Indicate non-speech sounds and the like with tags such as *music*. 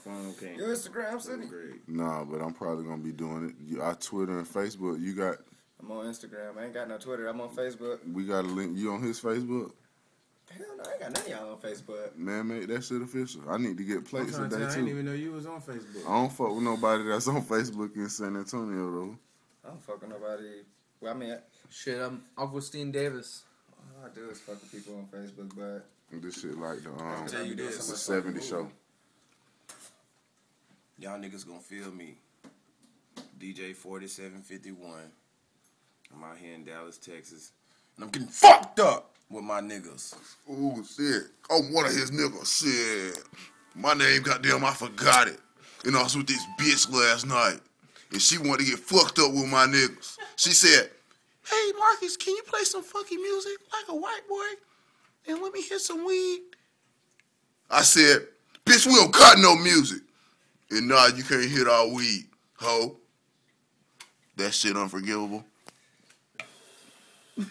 phone can't. Your Instagram city? upgrade. Nah, but I'm probably gonna be doing it. You, our Twitter and Facebook. You got I'm on Instagram. I ain't got no Twitter. I'm on Facebook. we got a link. You on his Facebook? Hell no, I ain't got none of y'all on Facebook. Man, make that shit official. I need to get I'm plates trying to today tell I didn't too. even know you was on Facebook. I don't fuck with nobody that's on Facebook in San Antonio though. I don't fuck with nobody. Well, I mean, Shit, I'm Augustine Davis. all I do is fuck with people on Facebook, but This shit like the um Tell you the this. 70 show. Y'all niggas gonna feel me. DJ 4751. I'm out here in Dallas, Texas. And I'm getting fucked up with my niggas. Ooh, shit. I'm one of his niggas. Shit. My name, goddamn, I forgot it. And I was with this bitch last night. And she wanted to get fucked up with my niggas. She said, Hey, Marcus, can you play some funky music like a white boy? And let me hit some weed. I said, Bitch, we don't cut no music. And nah, you can't hit our weed, ho. That shit unforgivable. *laughs*